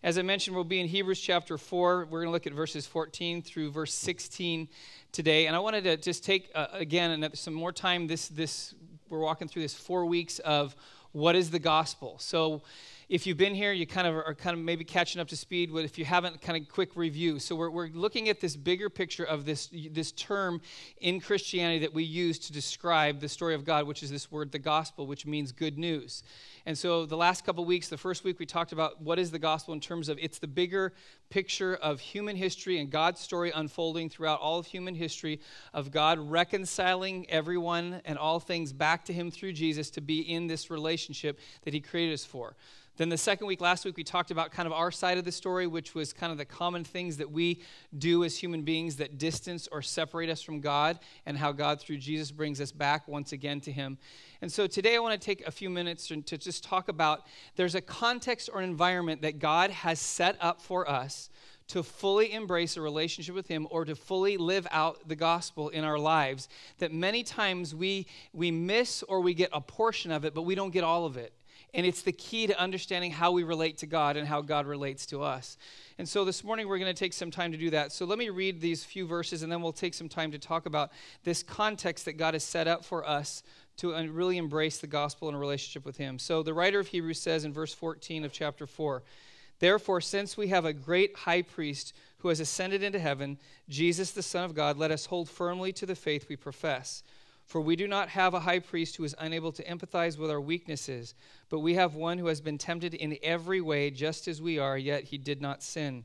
As I mentioned, we'll be in Hebrews chapter 4. We're going to look at verses 14 through verse 16 today. And I wanted to just take, uh, again, some more time. This, this, we're walking through this four weeks of what is the gospel. So, if you've been here, you kind of are kind of maybe catching up to speed. But if you haven't, kind of quick review. So we're, we're looking at this bigger picture of this, this term in Christianity that we use to describe the story of God, which is this word, the gospel, which means good news. And so the last couple weeks, the first week we talked about what is the gospel in terms of it's the bigger picture of human history and God's story unfolding throughout all of human history of God reconciling everyone and all things back to him through Jesus to be in this relationship that he created us for. Then the second week, last week, we talked about kind of our side of the story, which was kind of the common things that we do as human beings that distance or separate us from God, and how God, through Jesus, brings us back once again to Him. And so today I want to take a few minutes to, just talk about there's a context or an environment that God has set up for us to fully embrace a relationship with him or to fully live out the gospel in our lives that many times we we miss or we get a portion of it but we don't get all of it and it's the key to understanding how we relate to God and how God relates to us. And so this morning we're going to take some time to do that. So let me read these few verses and then we'll take some time to talk about this context that God has set up for us to uh, really embrace the gospel and a relationship with Him. So the writer of Hebrews says in verse 14 of chapter 4 Therefore, since we have a great high priest who has ascended into heaven, Jesus the Son of God, let us hold firmly to the faith we profess. For we do not have a high priest who is unable to empathize with our weaknesses, but we have one who has been tempted in every way, just as we are, yet he did not sin.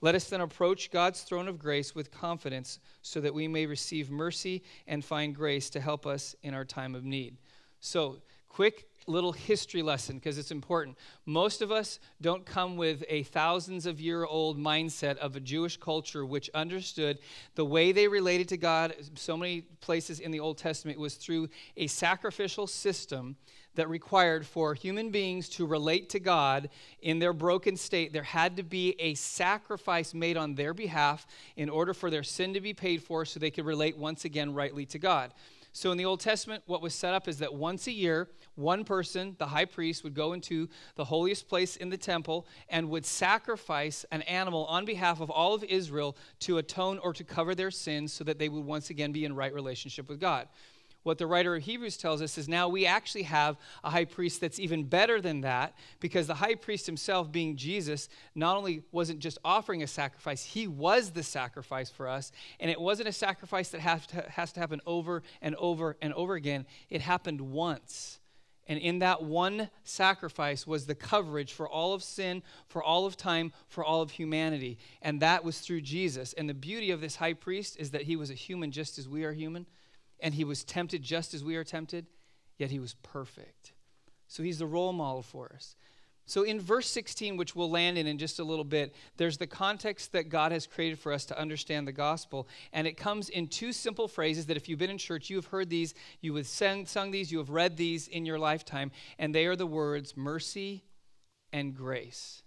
Let us then approach God's throne of grace with confidence, so that we may receive mercy and find grace to help us in our time of need. So, quick little history lesson because it's important. Most of us don't come with a thousands of year old mindset of a Jewish culture which understood the way they related to God, so many places in the Old Testament, was through a sacrificial system that required for human beings to relate to God in their broken state, there had to be a sacrifice made on their behalf in order for their sin to be paid for so they could relate once again rightly to God. So in the Old Testament, what was set up is that once a year, one person, the high priest, would go into the holiest place in the temple and would sacrifice an animal on behalf of all of Israel to atone or to cover their sins so that they would once again be in right relationship with God. What the writer of Hebrews tells us is now we actually have a high priest that's even better than that because the high priest himself, being Jesus, not only wasn't just offering a sacrifice, he was the sacrifice for us. And it wasn't a sacrifice that has to, has to happen over and over and over again, it happened once. And in that one sacrifice was the coverage for all of sin, for all of time, for all of humanity. And that was through Jesus. And the beauty of this high priest is that he was a human just as we are human and he was tempted just as we are tempted, yet he was perfect. So he's the role model for us. So in verse 16, which we'll land in in just a little bit, there's the context that God has created for us to understand the gospel. And it comes in two simple phrases that if you've been in church, you have heard these, you have sung, sung these, you have read these in your lifetime. And they are the words mercy and grace.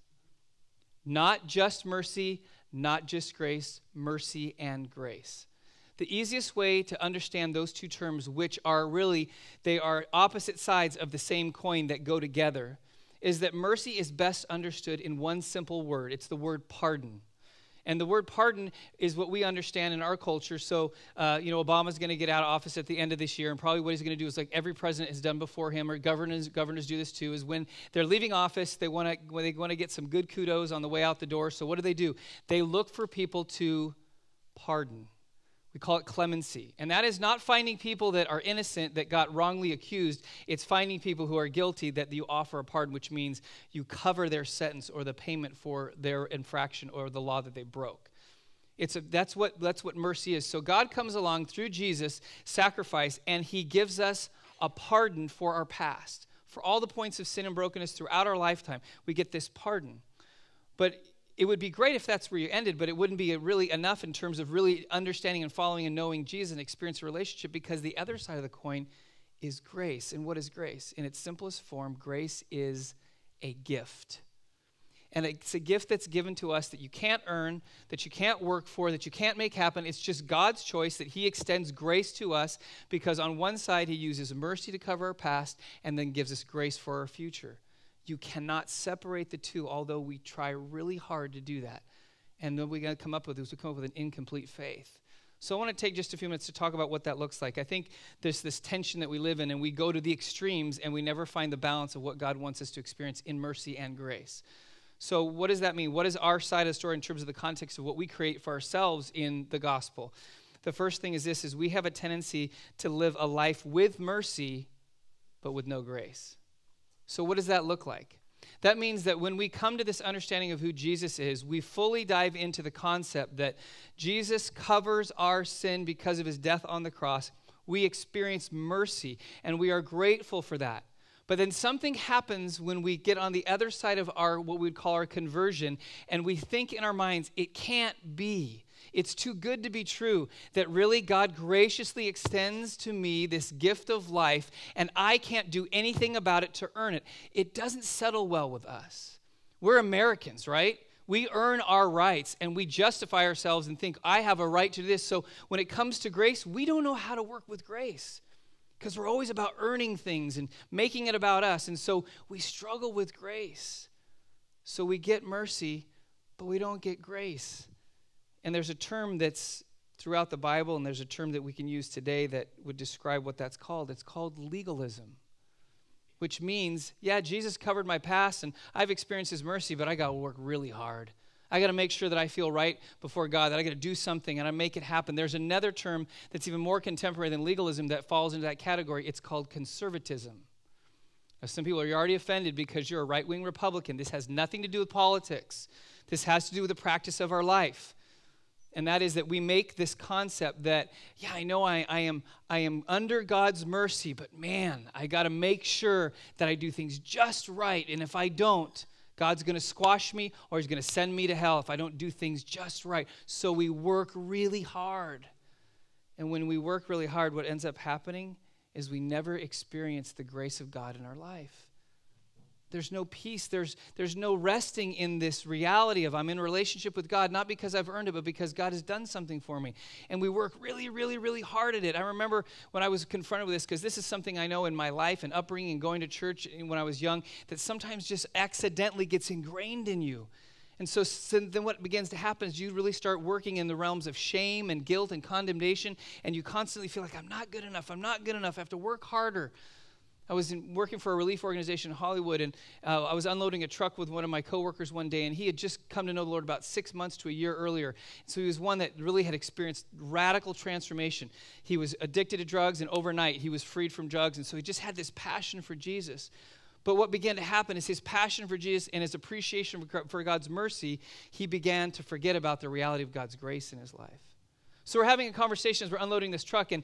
Not just mercy, not just grace, mercy and grace. The easiest way to understand those two terms, which are really, they are opposite sides of the same coin that go together, is that mercy is best understood in one simple word. It's the word pardon. And the word pardon is what we understand in our culture. So, uh, you know, Obama's going to get out of office at the end of this year, and probably what he's going to do is like every president has done before him, or governors governors do this too. Is when they're leaving office, they want to they want to get some good kudos on the way out the door. So, what do they do? They look for people to pardon. We call it clemency. And that is not finding people that are innocent that got wrongly accused. It's finding people who are guilty that you offer a pardon, which means you cover their sentence or the payment for their infraction or the law that they broke. It's a, that's, what, that's what mercy is. So God comes along through Jesus' sacrifice and he gives us a pardon for our past. For all the points of sin and brokenness throughout our lifetime, we get this pardon. But it would be great if that's where you ended, but it wouldn't be really enough in terms of really understanding and following and knowing Jesus and experience a relationship because the other side of the coin is grace. And what is grace? In its simplest form, grace is a gift. And it's a gift that's given to us that you can't earn, that you can't work for, that you can't make happen. It's just God's choice that He extends grace to us because on one side, He uses mercy to cover our past and then gives us grace for our future. You cannot separate the two, although we try really hard to do that. And then we got to come up with is we come up with an incomplete faith. So I want to take just a few minutes to talk about what that looks like. I think there's this tension that we live in, and we go to the extremes, and we never find the balance of what God wants us to experience in mercy and grace. So what does that mean? What is our side of the story in terms of the context of what we create for ourselves in the gospel? The first thing is this is we have a tendency to live a life with mercy but with no grace. So what does that look like? That means that when we come to this understanding of who Jesus is, we fully dive into the concept that Jesus covers our sin because of his death on the cross. We experience mercy, and we are grateful for that. But then something happens when we get on the other side of our what we would call our conversion, and we think in our minds, it can't be. It's too good to be true that really God graciously extends to me this gift of life and I can't do anything about it to earn it. It doesn't settle well with us. We're Americans, right? We earn our rights and we justify ourselves and think, I have a right to this. So when it comes to grace, we don't know how to work with grace because we're always about earning things and making it about us. And so we struggle with grace. So we get mercy, but we don't get grace. And there's a term that's throughout the Bible, and there's a term that we can use today that would describe what that's called. It's called legalism, which means, yeah, Jesus covered my past and I've experienced his mercy, but I got to work really hard. I got to make sure that I feel right before God, that I got to do something and I make it happen. There's another term that's even more contemporary than legalism that falls into that category. It's called conservatism. Now, some people are already offended because you're a right wing Republican. This has nothing to do with politics, this has to do with the practice of our life and that is that we make this concept that yeah i know i, I am i am under god's mercy but man i got to make sure that i do things just right. And if i don't god's going to squash me or he's going to send me to hell if i don't do things just right. So we work really hard. And when we work really hard what ends up happening is we never experience the grace of god in our life there's no peace. There's, there's no resting in this reality of I'm in relationship with God, not because I've earned it, but because God has done something for me. And we work really, really, really hard at it. I remember when I was confronted with this, because this is something I know in my life and upbringing and going to church when I was young, that sometimes just accidentally gets ingrained in you. And so, so, then what begins to happen is you really start working in the realms of shame and guilt and condemnation, and you constantly feel like, I'm not good enough, I'm not good enough, I have to work harder. I was in, working for a relief organization in Hollywood, and uh, I was unloading a truck with one of my coworkers one day, and he had just come to know the Lord about six months to a year earlier. So he was one that really had experienced radical transformation. He was addicted to drugs, and overnight he was freed from drugs, and so he just had this passion for Jesus. But what began to happen is his passion for Jesus and his appreciation for God's mercy, he began to forget about the reality of God's grace in his life. So we're having a conversation as we're unloading this truck, and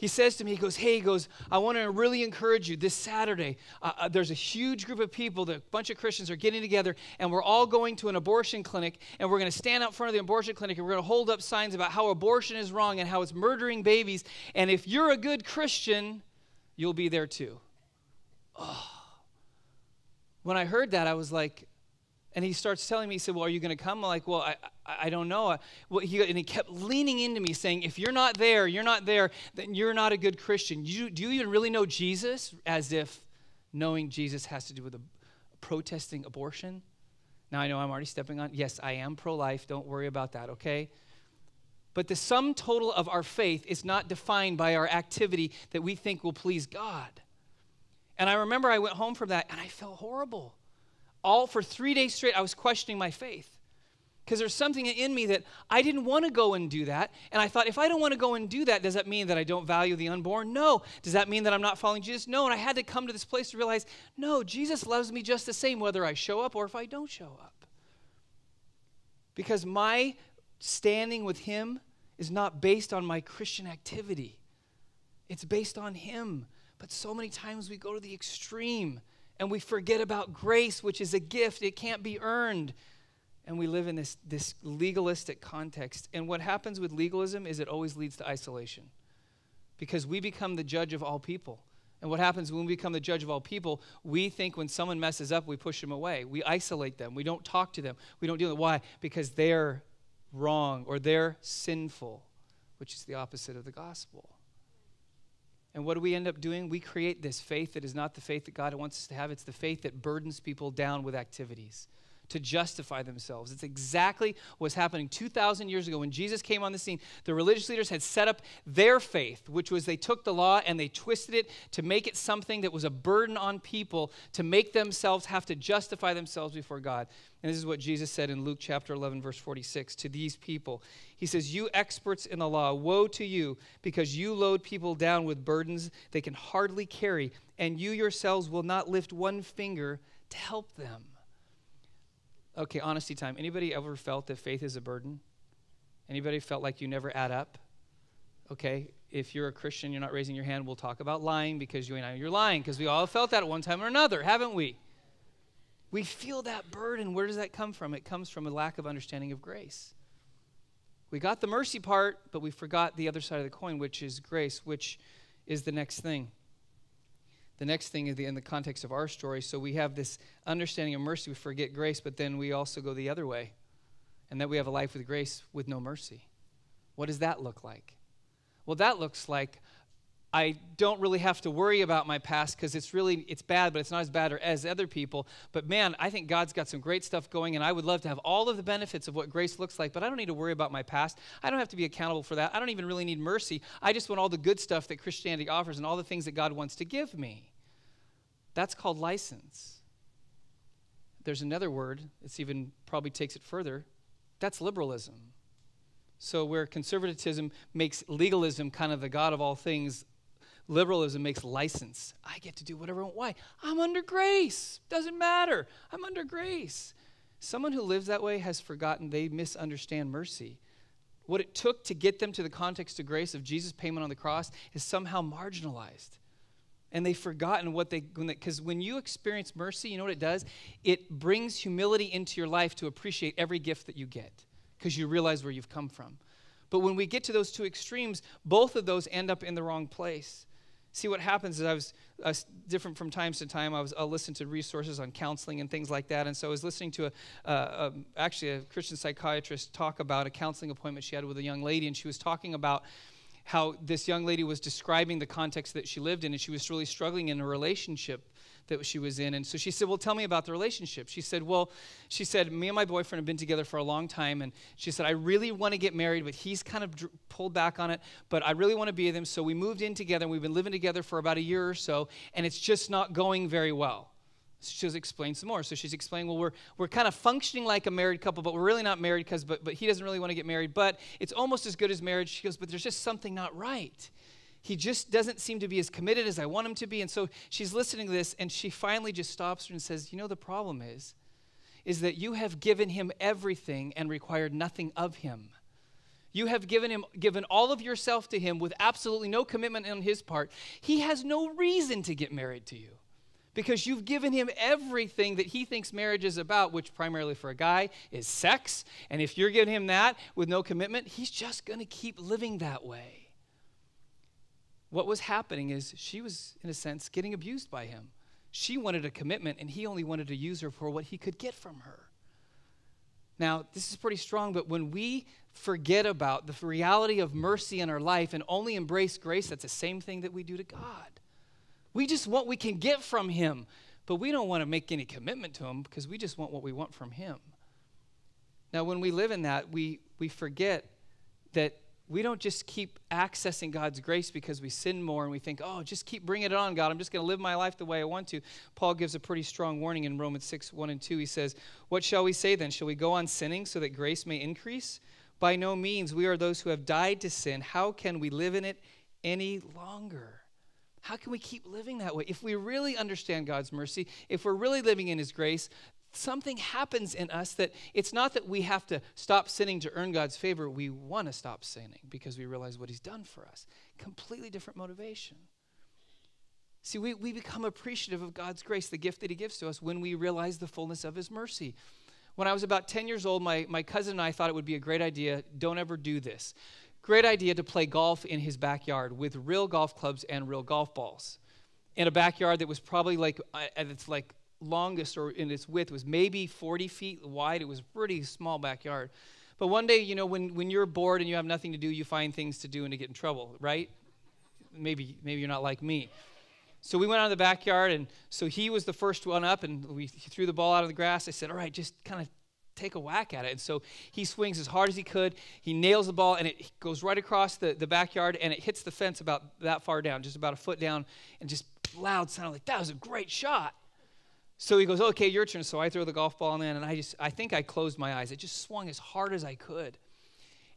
he says to me, he goes, Hey, he goes, I want to really encourage you this Saturday. Uh, uh, there's a huge group of people, a bunch of Christians are getting together, and we're all going to an abortion clinic, and we're going to stand out front of the abortion clinic, and we're going to hold up signs about how abortion is wrong and how it's murdering babies. And if you're a good Christian, you'll be there too. Oh. When I heard that, I was like, and he starts telling me, he said, Well, are you going to come? I'm like, Well, I, I, I don't know. Uh, well, he, and he kept leaning into me, saying, If you're not there, you're not there, then you're not a good Christian. You, do you even really know Jesus? As if knowing Jesus has to do with a, protesting abortion. Now, I know I'm already stepping on. Yes, I am pro life. Don't worry about that, okay? But the sum total of our faith is not defined by our activity that we think will please God. And I remember I went home from that and I felt horrible all for three days straight, I was questioning my faith. Because there's something in me that I didn't want to go and do that. And I thought, if I don't want to go and do that, does that mean that I don't value the unborn? No. Does that mean that I'm not following Jesus? No. And I had to come to this place to realize, no, Jesus loves me just the same, whether I show up or if I don't show up. Because my standing with Him is not based on my Christian activity, it's based on Him. But so many times we go to the extreme and we forget about grace, which is a gift, it can't be earned. And we live in this, this legalistic context. And what happens with legalism is it always leads to isolation because we become the judge of all people. And what happens when we become the judge of all people, we think when someone messes up, we push them away. We isolate them. We don't talk to them. We don't deal with them. Why? Because they're wrong or they're sinful, which is the opposite of the gospel. And what do we end up doing? We create this faith that is not the faith that God wants us to have. It's the faith that burdens people down with activities to justify themselves. It's exactly what's happening 2,000 years ago when Jesus came on the scene. The religious leaders had set up their faith, which was they took the law and they twisted it to make it something that was a burden on people to make themselves have to justify themselves before God. And this is what Jesus said in Luke chapter 11, verse 46 to these people. He says, You experts in the law, woe to you, because you load people down with burdens they can hardly carry, and you yourselves will not lift one finger to help them. Okay, honesty time. Anybody ever felt that faith is a burden? Anybody felt like you never add up? Okay, if you're a Christian, you're not raising your hand, we'll talk about lying because you know you're lying because we all felt that at one time or another, haven't we? We feel that burden. Where does that come from? It comes from a lack of understanding of grace. We got the mercy part, but we forgot the other side of the coin, which is grace, which is the next thing the next thing is the, in the context of our story. So we have this understanding of mercy, we forget grace, but then we also go the other way, and that we have a life with grace with no mercy. What does that look like? Well, that looks like I don't really have to worry about my past because it's really it's bad, but it's not as bad as other people. But man, I think God's got some great stuff going, and I would love to have all of the benefits of what grace looks like. But I don't need to worry about my past. I don't have to be accountable for that. I don't even really need mercy. I just want all the good stuff that Christianity offers and all the things that God wants to give me. That's called license. There's another word, it's even probably takes it further. That's liberalism. So, where conservatism makes legalism kind of the God of all things, liberalism makes license. I get to do whatever I want. Why? I'm under grace. Doesn't matter. I'm under grace. Someone who lives that way has forgotten they misunderstand mercy. What it took to get them to the context of grace of Jesus' payment on the cross is somehow marginalized and they've forgotten what they because when you experience mercy you know what it does? It brings humility into your life to appreciate every gift that you get because you realize where you've come from. But when we get to those two extremes both of those end up in the wrong place. See what happens is i was uh, different from times to time. I was i'll listen to resources on counseling and things like that and so i was listening to a, a actually a christian psychiatrist talk about a counseling appointment she had with a young lady and she was talking about how this young lady was describing the context that she lived in, and she was really struggling in a relationship that she was in. And so she said, Well, tell me about the relationship. She said, Well, she said, Me and my boyfriend have been together for a long time. And she said, I really want to get married, but he's kind of dr- pulled back on it. But I really want to be with him. So we moved in together, and we've been living together for about a year or so, and it's just not going very well. So she's explained some more. So she's explaining, well, we're, we're kind of functioning like a married couple, but we're really not married because, but, but he doesn't really want to get married, but it's almost as good as marriage. She goes, but there's just something not right. He just doesn't seem to be as committed as I want him to be. And so she's listening to this, and she finally just stops her and says, you know, the problem is, is that you have given him everything and required nothing of him. You have given him given all of yourself to him with absolutely no commitment on his part. He has no reason to get married to you because you've given him everything that he thinks marriage is about, which primarily for a guy is sex. And if you're giving him that with no commitment, he's just going to keep living that way. What was happening is she was, in a sense, getting abused by him. She wanted a commitment, and he only wanted to use her for what he could get from her. Now, this is pretty strong, but when we forget about the reality of mercy in our life and only embrace grace, that's the same thing that we do to God. We just want what we can get from Him, but we don't want to make any commitment to Him because we just want what we want from Him. Now, when we live in that, we, we forget that we don't just keep accessing God's grace because we sin more and we think, oh, just keep bringing it on, God. I'm just going to live my life the way I want to. Paul gives a pretty strong warning in Romans 6 1 and 2. He says, What shall we say then? Shall we go on sinning so that grace may increase? By no means. We are those who have died to sin. How can we live in it any longer? How can we keep living that way? If we really understand God's mercy, if we're really living in His grace, something happens in us that it's not that we have to stop sinning to earn God's favor. We want to stop sinning because we realize what He's done for us. Completely different motivation. See, we, we become appreciative of God's grace, the gift that He gives to us, when we realize the fullness of His mercy. When I was about 10 years old, my, my cousin and I thought it would be a great idea. Don't ever do this. Great idea to play golf in his backyard with real golf clubs and real golf balls. In a backyard that was probably like uh, at its like longest or in its width was maybe 40 feet wide. It was a pretty small backyard. But one day, you know, when, when you're bored and you have nothing to do, you find things to do and to get in trouble, right? maybe maybe you're not like me. So we went out in the backyard, and so he was the first one up, and we threw the ball out of the grass. I said, "All right, just kind of take a whack at it." And so he swings as hard as he could. He nails the ball, and it goes right across the, the backyard, and it hits the fence about that far down, just about a foot down, and just loud sound like that was a great shot. So he goes, "Okay, your turn." So I throw the golf ball in, and I just I think I closed my eyes. It just swung as hard as I could.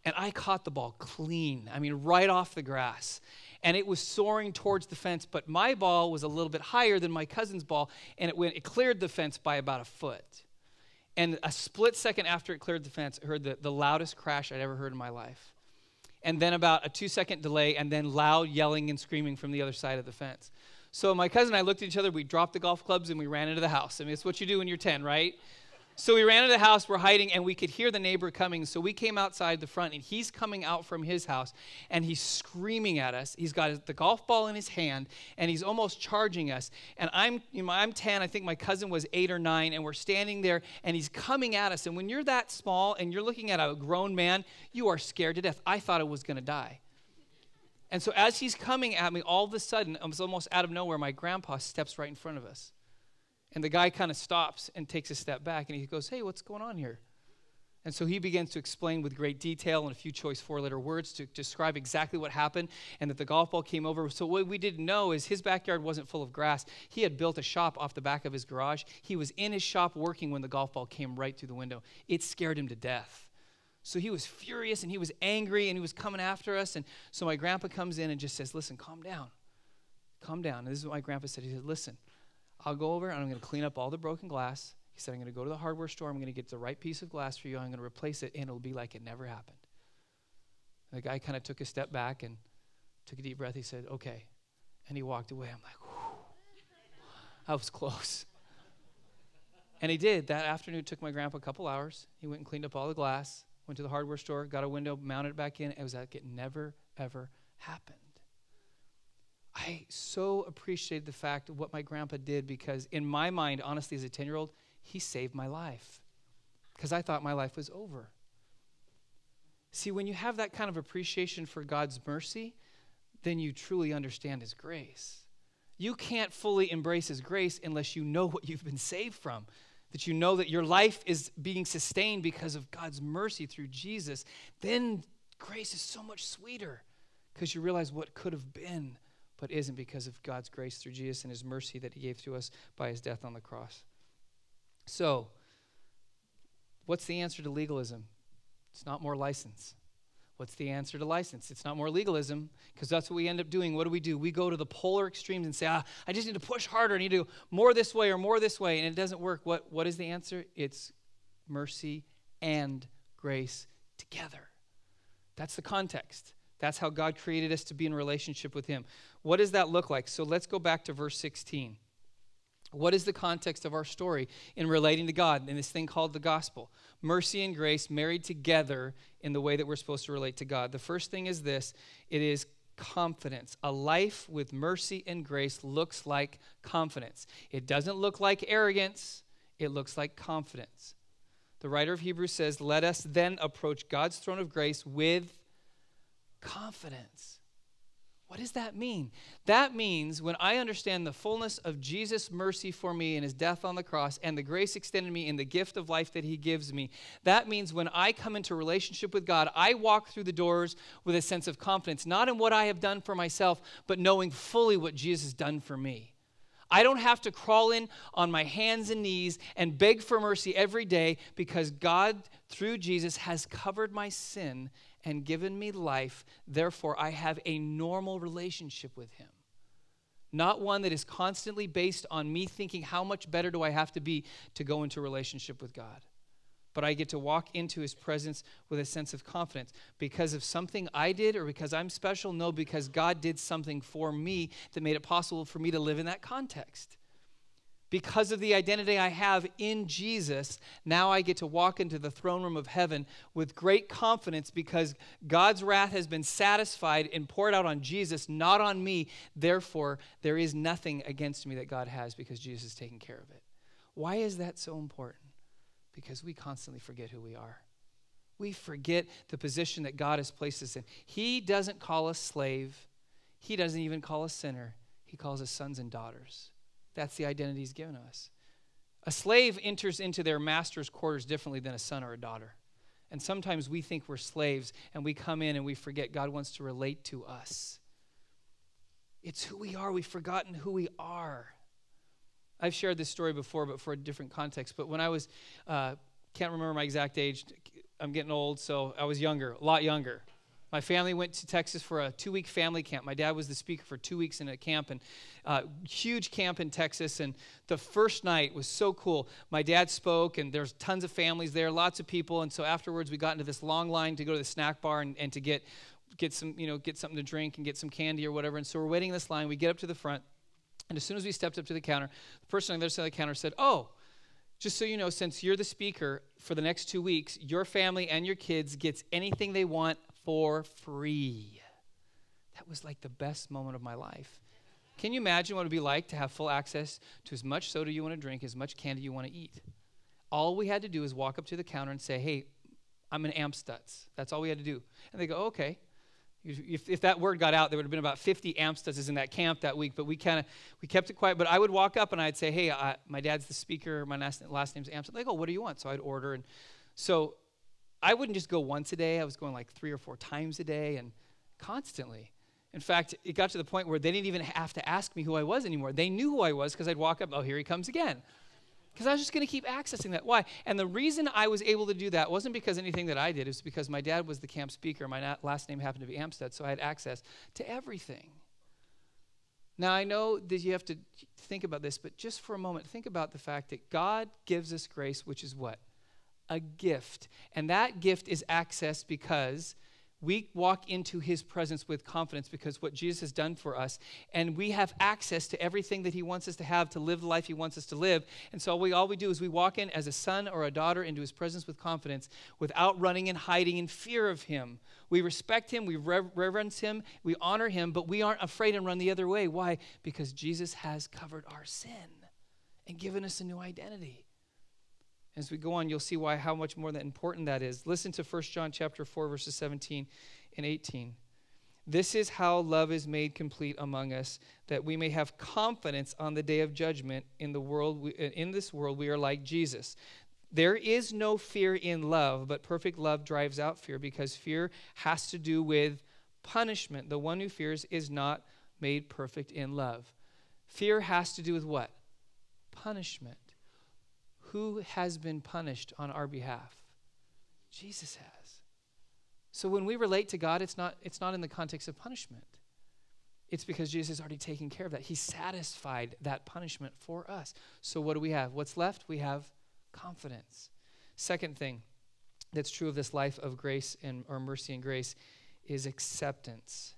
And I caught the ball clean. I mean, right off the grass and it was soaring towards the fence, but my ball was a little bit higher than my cousin's ball, and it went, it cleared the fence by about a foot. And a split second after it cleared the fence, I heard the, the loudest crash I'd ever heard in my life. And then about a two second delay, and then loud yelling and screaming from the other side of the fence. So my cousin and I looked at each other, we dropped the golf clubs, and we ran into the house. I mean, it's what you do when you're 10, right? So we ran into the house, we're hiding, and we could hear the neighbor coming. So we came outside the front, and he's coming out from his house, and he's screaming at us. He's got the golf ball in his hand, and he's almost charging us. And I'm, you know, I'm 10, I think my cousin was eight or nine, and we're standing there, and he's coming at us. And when you're that small and you're looking at a grown man, you are scared to death. I thought I was going to die. And so as he's coming at me, all of a sudden, almost out of nowhere, my grandpa steps right in front of us. And the guy kind of stops and takes a step back and he goes, Hey, what's going on here? And so he begins to explain with great detail and a few choice four letter words to describe exactly what happened and that the golf ball came over. So, what we didn't know is his backyard wasn't full of grass. He had built a shop off the back of his garage. He was in his shop working when the golf ball came right through the window. It scared him to death. So he was furious and he was angry and he was coming after us. And so my grandpa comes in and just says, Listen, calm down. Calm down. And this is what my grandpa said. He said, Listen, I'll go over and I'm going to clean up all the broken glass. He said, I'm going to go to the hardware store. I'm going to get the right piece of glass for you. I'm going to replace it, and it'll be like it never happened. And the guy kind of took a step back and took a deep breath. He said, Okay. And he walked away. I'm like, Whew. I was close. And he did. That afternoon took my grandpa a couple hours. He went and cleaned up all the glass, went to the hardware store, got a window, mounted it back in. It was like it never, ever happened. I so appreciated the fact of what my grandpa did because, in my mind, honestly, as a 10 year old, he saved my life because I thought my life was over. See, when you have that kind of appreciation for God's mercy, then you truly understand His grace. You can't fully embrace His grace unless you know what you've been saved from. That you know that your life is being sustained because of God's mercy through Jesus. Then grace is so much sweeter because you realize what could have been but isn't because of God's grace through Jesus and his mercy that he gave to us by his death on the cross. So, what's the answer to legalism? It's not more license. What's the answer to license? It's not more legalism, because that's what we end up doing. What do we do? We go to the polar extremes and say, ah, I just need to push harder. I need to do more this way or more this way. And it doesn't work. What, what is the answer? It's mercy and grace together. That's the context. That's how God created us to be in relationship with Him. What does that look like? So let's go back to verse 16. What is the context of our story in relating to God in this thing called the gospel? Mercy and grace married together in the way that we're supposed to relate to God. The first thing is this it is confidence. A life with mercy and grace looks like confidence. It doesn't look like arrogance, it looks like confidence. The writer of Hebrews says, Let us then approach God's throne of grace with confidence. What does that mean? That means when I understand the fullness of Jesus' mercy for me and his death on the cross and the grace extended me in the gift of life that he gives me, that means when I come into relationship with God, I walk through the doors with a sense of confidence, not in what I have done for myself, but knowing fully what Jesus has done for me. I don't have to crawl in on my hands and knees and beg for mercy every day because God, through Jesus, has covered my sin and given me life. Therefore, I have a normal relationship with Him. Not one that is constantly based on me thinking, how much better do I have to be to go into relationship with God? But I get to walk into His presence with a sense of confidence because of something I did or because I'm special? No, because God did something for me that made it possible for me to live in that context because of the identity I have in Jesus, now I get to walk into the throne room of heaven with great confidence because God's wrath has been satisfied and poured out on Jesus, not on me. Therefore, there is nothing against me that God has because Jesus is taking care of it. Why is that so important? Because we constantly forget who we are. We forget the position that God has placed us in. He doesn't call us slave. He doesn't even call us sinner, He calls us sons and daughters. That's the identity He's given us. A slave enters into their master's quarters differently than a son or a daughter. And sometimes we think we're slaves and we come in and we forget God wants to relate to us. It's who we are. We've forgotten who we are. I've shared this story before, but for a different context. But when I was, uh, can't remember my exact age, I'm getting old, so I was younger, a lot younger. My family went to Texas for a two week family camp. My dad was the speaker for two weeks in a camp, and uh, huge camp in Texas. And the first night was so cool. My dad spoke, and there's tons of families there, lots of people. And so afterwards, we got into this long line to go to the snack bar and, and to get get some, you know, get something to drink and get some candy or whatever. And so we're waiting in this line. We get up to the front, and as soon as we stepped up to the counter, the person on the other side of the counter said, "Oh." just so you know, since you're the speaker for the next two weeks, your family and your kids gets anything they want for free. That was like the best moment of my life. Can you imagine what it would be like to have full access to as much soda you want to drink, as much candy you want to eat? All we had to do is walk up to the counter and say, hey, I'm an Amstutz. That's all we had to do. And they go, okay. If, if that word got out, there would have been about 50 Amstutzes in that camp that week, but we kind of we kept it quiet. But I would walk up and I'd say, hey, I, my dad's the speaker. My last, last name's Amstutz. They go, what do you want? So I'd order. And so I wouldn't just go once a day, I was going like three or four times a day and constantly. In fact, it got to the point where they didn't even have to ask me who I was anymore. They knew who I was because I'd walk up, oh, here he comes again. Because I was just going to keep accessing that. Why? And the reason I was able to do that wasn't because anything that I did, it was because my dad was the camp speaker. My last name happened to be Amstutz, so I had access to everything. Now, I know that you have to think about this, but just for a moment, think about the fact that God gives us grace, which is what? A gift. And that gift is access because we walk into his presence with confidence because what Jesus has done for us. And we have access to everything that he wants us to have to live the life he wants us to live. And so we, all we do is we walk in as a son or a daughter into his presence with confidence without running and hiding in fear of him. We respect him, we reverence him, we honor him, but we aren't afraid and run the other way. Why? Because Jesus has covered our sin and given us a new identity. As we go on, you'll see why how much more that important that is. Listen to 1 John chapter 4 verses 17 and 18. This is how love is made complete among us, that we may have confidence on the day of judgment. In the world, we, uh, in this world, we are like Jesus. There is no fear in love, but perfect love drives out fear, because fear has to do with punishment. The one who fears is not made perfect in love. Fear has to do with what? Punishment who has been punished on our behalf? Jesus has. So when we relate to God, it's not, it's not in the context of punishment. It's because Jesus has already taken care of that. He satisfied that punishment for us. So what do we have? What's left? We have confidence. Second thing that's true of this life of grace and or mercy and grace is acceptance.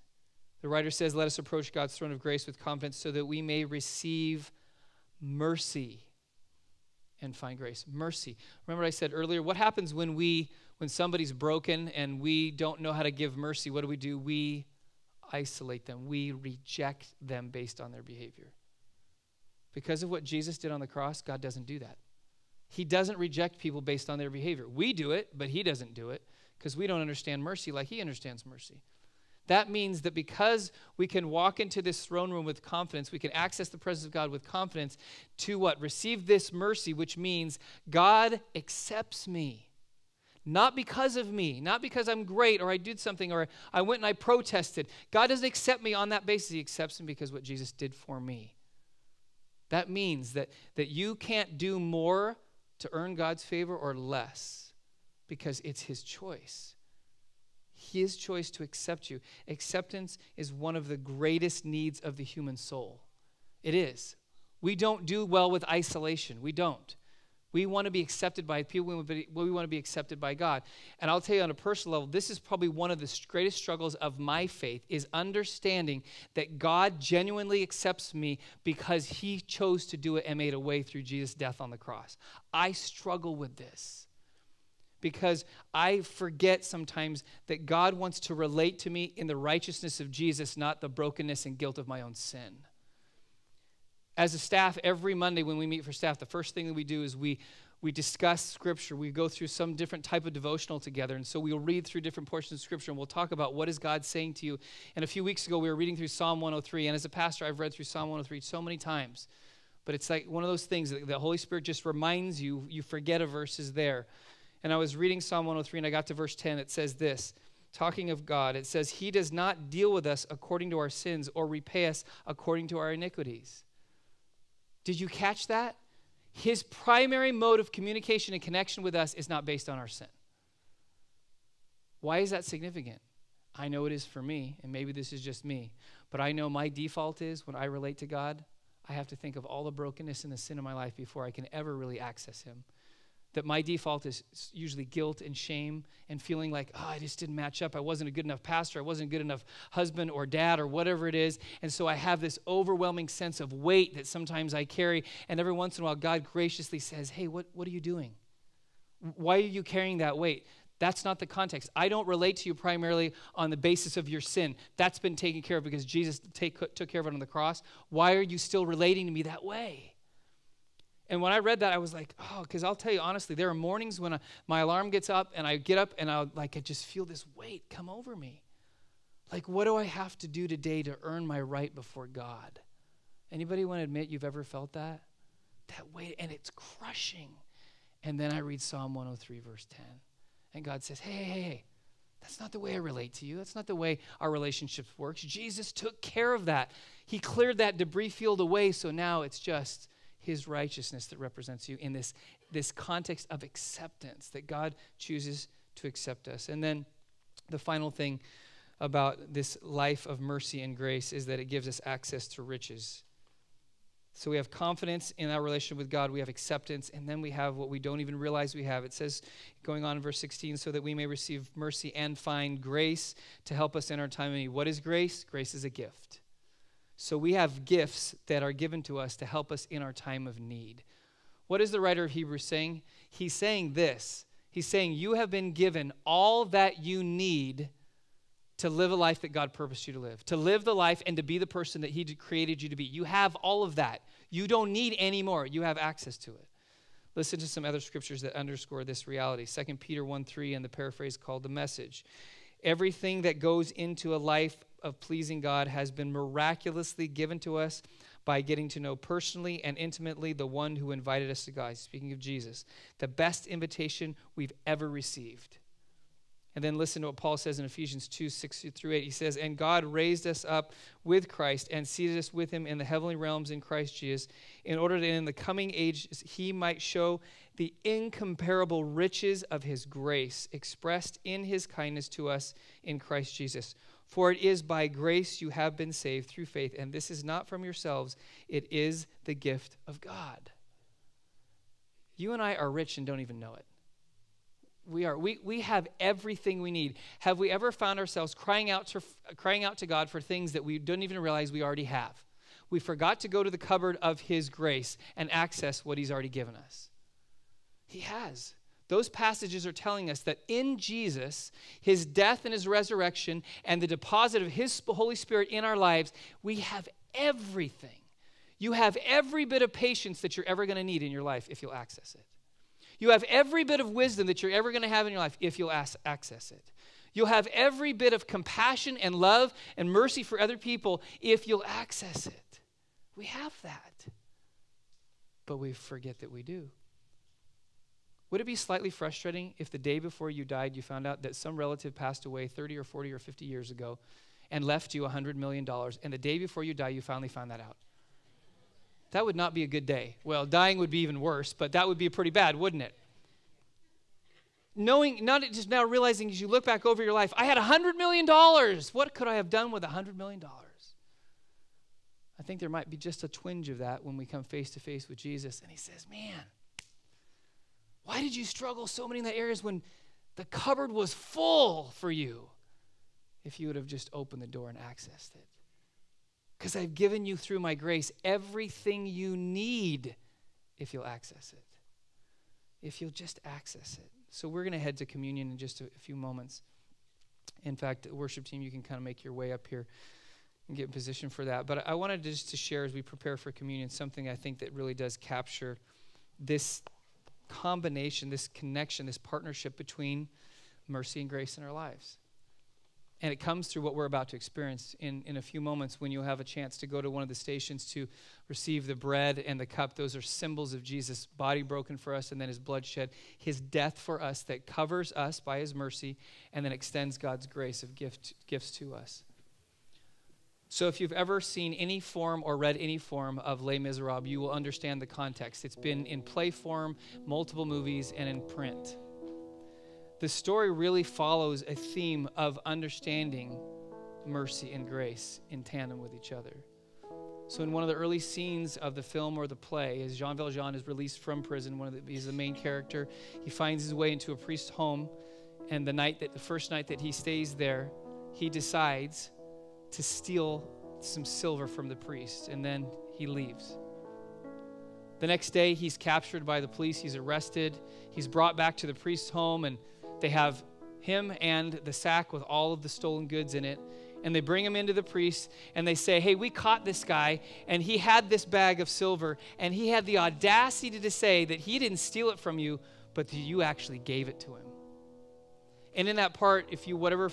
The writer says, "Let us approach God's throne of grace with confidence so that we may receive mercy and find grace. Mercy. Remember I said earlier, what happens when we when somebody's broken and we don't know how to give mercy? What do we do? We isolate them. We reject them based on their behavior. Because of what Jesus did on the cross, God doesn't do that. He doesn't reject people based on their behavior. We do it, but he doesn't do it because we don't understand mercy like he understands mercy. That means that because we can walk into this throne room with confidence, we can access the presence of God with confidence to what? Receive this mercy, which means God accepts me. Not because of me, not because I'm great or I did something or I went and I protested. God doesn't accept me on that basis. He accepts me because what Jesus did for me. That means that, that you can't do more to earn God's favor or less because it's His choice his choice to accept you. Acceptance is one of the greatest needs of the human soul. It is. We don't do well with isolation. We don't. We want to be accepted by people. We want, to be accepted by God. And I'll tell you on a personal level, this is probably one of the greatest struggles of my faith is understanding that God genuinely accepts me because he chose to do it and made a way through Jesus' death on the cross. I struggle with this because I forget sometimes that God wants to relate to me in the righteousness of Jesus, not the brokenness and guilt of my own sin. As a staff, every Monday when we meet for staff, the first thing that we do is we we discuss scripture. We go through some different type of devotional together. And so we'll read through different portions of scripture and we'll talk about what is god saying to you. And a few weeks ago we were reading through psalm 103 and as a pastor i've read through psalm 103 so many times. But it's like one of those things that the holy spirit just reminds you you forget a verse is there and i was reading psalm 103 and i got to verse 10 it says this talking of god it says he does not deal with us according to our sins or repay us according to our iniquities did you catch that his primary mode of communication and connection with us is not based on our sin. Why is that significant? I know it is for me, and maybe this is just me, but I know my default is when I relate to God, I have to think of all the brokenness and the sin in my life before I can ever really access Him that my default is usually guilt and shame and feeling like, oh, I just didn't match up. I wasn't a good enough pastor. I wasn't a good enough husband or dad or whatever it is. And so I have this overwhelming sense of weight that sometimes I carry. And every once in a while, God graciously says, hey, what, what are you doing? Why are you carrying that weight? That's not the context. I don't relate to you primarily on the basis of your sin. That's been taken care of because Jesus take, took care of it on the cross. Why are you still relating to me that way? And when I read that, I was like, oh, because I'll tell you honestly, there are mornings when I, my alarm gets up and I get up and I like I just feel this weight come over me. Like, what do I have to do today to earn my right before God? Anybody want to admit you've ever felt that? That weight, and it's crushing. And then I read Psalm 103, verse 10. And God says, hey, hey, hey, that's not the way I relate to you. That's not the way our relationship works. Jesus took care of that. He cleared that debris field away, so now it's just his righteousness that represents you in this, this context of acceptance, that God chooses to accept us. And then the final thing about this life of mercy and grace is that it gives us access to riches. So we have confidence in our relationship with God, we have acceptance, and then we have what we don't even realize we have. It says, going on in verse 16, so that we may receive mercy and find grace to help us in our time of need. What is grace? Grace is a gift. So we have gifts that are given to us to help us in our time of need. What is the writer of Hebrews saying? He's saying this. He's saying, You have been given all that you need to live a life that God purposed you to live, to live the life and to be the person that He created you to be. You have all of that. You don't need any more, you have access to it. Listen to some other scriptures that underscore this reality. 2 Peter 1 3 and the paraphrase called the message. Everything that goes into a life of pleasing God has been miraculously given to us by getting to know personally and intimately the one who invited us to God. Speaking of Jesus, the best invitation we've ever received. And then listen to what Paul says in Ephesians 2 6 through 8. He says, And God raised us up with Christ and seated us with him in the heavenly realms in Christ Jesus, in order that in the coming age he might show the incomparable riches of his grace expressed in his kindness to us in Christ Jesus. For it is by grace you have been saved through faith, and this is not from yourselves, it is the gift of God. You and I are rich and don't even know it. We are. We, we have everything we need. Have we ever found ourselves crying out, to, crying out to God for things that we don't even realize we already have? We forgot to go to the cupboard of His grace and access what He's already given us. He has. Those passages are telling us that in Jesus, his death and his resurrection, and the deposit of his Holy Spirit in our lives, we have everything. You have every bit of patience that you're ever going to need in your life if you'll access it. You have every bit of wisdom that you're ever going to have in your life if you'll access it. You'll have every bit of compassion and love and mercy for other people if you'll access it. We have that. But we forget that we do. Would it be slightly frustrating if the day before you died you found out that some relative passed away 30 or 40 or 50 years ago and left you $100 million, and the day before you die you finally found that out? That would not be a good day. Well, dying would be even worse, but that would be pretty bad, wouldn't it? Knowing, not just now realizing as you look back over your life, I had $100 million. What could I have done with $100 million? I think there might be just a twinge of that when we come face to face with Jesus and he says, Man, why did you struggle so many in the areas when the cupboard was full for you? If you would have just opened the door and accessed it. Because I've given you through my grace everything you need if you'll access it. If you'll just access it. So we're going to head to communion in just a, a few moments. In fact, worship team, you can kind of make your way up here and get in position for that. But I wanted just to share as we prepare for communion something I think that really does capture this combination, this connection, this partnership between mercy and grace in our lives. And it comes through what we're about to experience in, in a few moments when you'll have a chance to go to one of the stations to receive the bread and the cup. Those are symbols of Jesus' body broken for us and then his blood shed, his death for us that covers us by his mercy and then extends God's grace of gift, gifts to us. So, if you've ever seen any form or read any form of Les Miserables, you will understand the context. It's been in play form, multiple movies, and in print the story really follows a theme of understanding mercy and grace in tandem with each other. So, in one of the early scenes of the film or the play, as Jean Valjean is released from prison, one of the, he's the main character. He finds his way into a priest's home, and the night that the first night that he stays there, he decides to steal some silver from the priest, and then he leaves. The next day, he's captured by the police. He's arrested. He's brought back to the priest's home, and they have him and the sack with all of the stolen goods in it. And they bring him into the priest and they say, Hey, we caught this guy and he had this bag of silver and he had the audacity to say that he didn't steal it from you, but that you actually gave it to him. And in that part, if you, whatever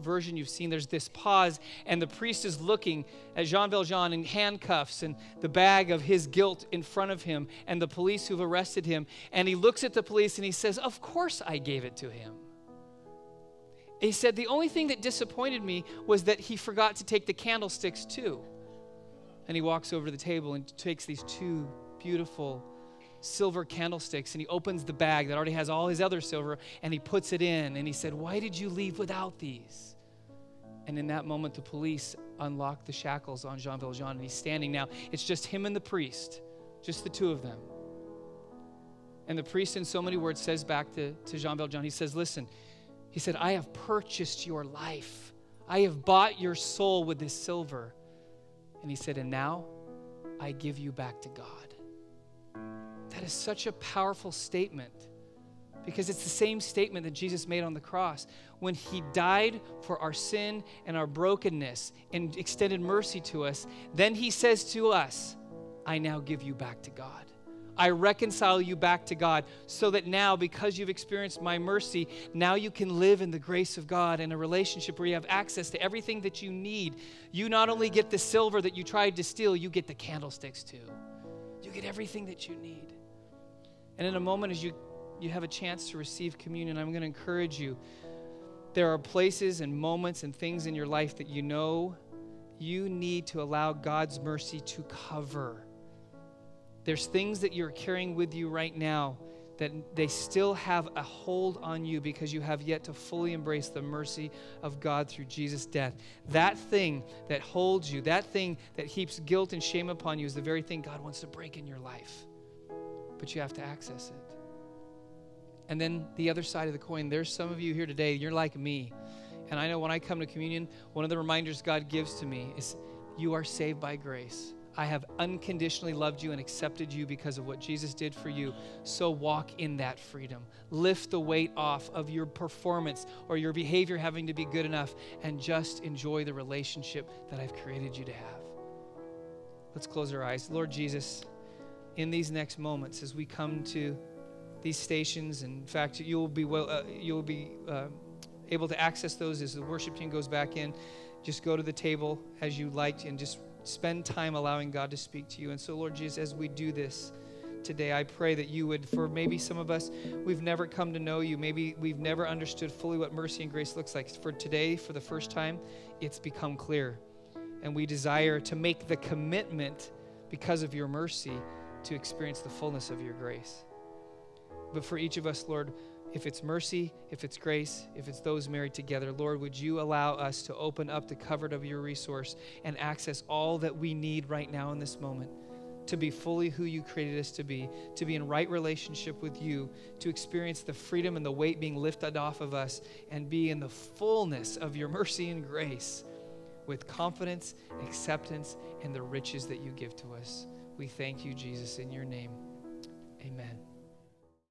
version you've seen, there's this pause, and the priest is looking at Jean Valjean in handcuffs and the bag of his guilt in front of him, and the police who've arrested him. And he looks at the police and he says, Of course I gave it to him. he said, The only thing that disappointed me was that he forgot to take the candlesticks too. And he walks over to the table and takes these two beautiful silver candlesticks and he opens the bag that already has all his other silver and he puts it in and he said, Why did you leave without these? And in that moment, the police unlock the shackles on Jean Valjean and he's standing now. It's just him and the priest, just the two of them. And the priest, in so many words, says back to, to Jean Valjean, he says, Listen, he said, I have purchased your life. I have bought your soul with this silver. And he said, And now I give you back to God. That is such a powerful statement because it's the same statement that Jesus made on the cross. When he died for our sin and our brokenness and extended mercy to us, then he says to us, I now give you back to God. I reconcile you back to God so that now, because you've experienced my mercy, now you can live in the grace of God in a relationship where you have access to everything that you need. You not only get the silver that you tried to steal, you get the candlesticks too. You get everything that you need. And in a moment, as you, you have a chance to receive communion, I'm going to encourage you. There are places and moments and things in your life that you know you need to allow God's mercy to cover. There's things that you're carrying with you right now that they still have a hold on you because you have yet to fully embrace the mercy of God through Jesus' death. That thing that holds you, that thing that heaps guilt and shame upon you, is the very thing God wants to break in your life but you have to access it. And then the other side of the coin, there's some of you here today, you're like me. And I know when I come to communion, one of the reminders God gives to me is you are saved by grace. I have unconditionally loved you and accepted you because of what Jesus did for you. So walk in that freedom. Lift the weight off of your performance or your behavior having to be good enough and just enjoy the relationship that I've created you to have. Let's close our eyes. Lord Jesus, in these next moments as we come to these stations. And in fact, you will be well, uh, you will be uh, able to access those as the worship team goes back in. Just go to the table as you liked and just spend time allowing God to speak to you. And so, Lord Jesus, as we do this today, I pray that you would, for maybe some of us, we've never come to know you. Maybe we've never understood fully what mercy and grace looks like. For today, for the first time, it's become clear. And we desire to make the commitment because of your mercy to experience the fullness of your grace. But for each of us, Lord, if it's mercy, if it's grace, if it's those married together, Lord, would you allow us to open up the cupboard of your resource and access all that we need right now in this moment to be fully who you created us to be, to be in right relationship with you, to experience the freedom and the weight being lifted off of us, and be in the fullness of your mercy and grace with confidence, acceptance, and the riches that you give to us. We thank you, Jesus, in your name. Amen.